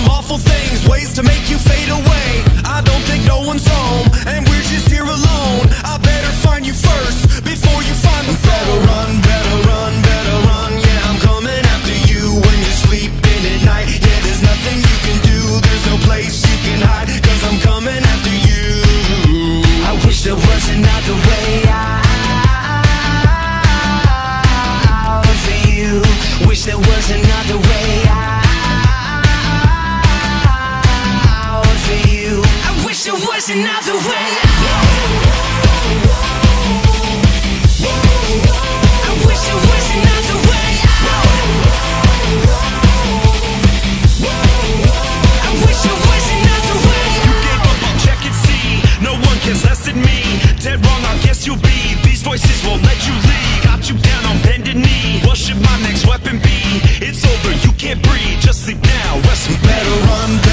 some awful things, ways to make you fade away. I don't think no one's home, and we're just here alone. I better find you first before you find the. Better run, better run, better run. Yeah, I'm coming after you when you're sleeping at night. Yeah, there's nothing you can do, there's no place you can hide, cause I'm coming after you. I wish there was another way out for you. Wish there was another way out was way I wish was way I wish was way Gave up, check and see. No one cares less than me. Dead wrong, I guess you'll be. These voices won't let you lead. Got you down on bended knee. What should my next weapon be? It's over, you can't breathe. Just sleep now, rest Better run,